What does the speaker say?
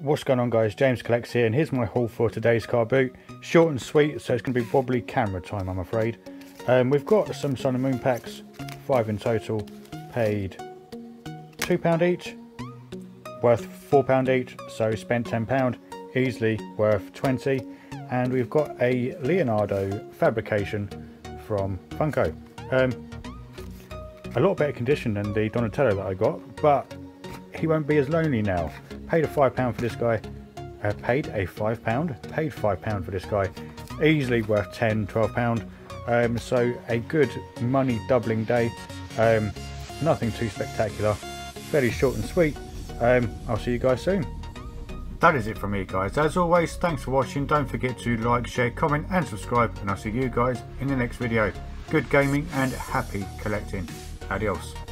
What's going on guys, James Collects here and here's my haul for today's car boot. Short and sweet, so it's going to be probably camera time I'm afraid. Um, we've got some Sun and Moon packs, five in total, paid £2 each, worth £4 each, so spent £10, easily worth 20 and we've got a Leonardo Fabrikation from Funko. Um, a lot better condition than the Donatello that I got, but he won't be as lonely now. Paid a £5 for this guy, uh, paid a £5, paid £5 for this guy, easily worth 10 £12. Um, so a good money doubling day, um, nothing too spectacular, Very short and sweet. Um, I'll see you guys soon. That is it from me guys. As always, thanks for watching. Don't forget to like, share, comment and subscribe and I'll see you guys in the next video. Good gaming and happy collecting. Adios.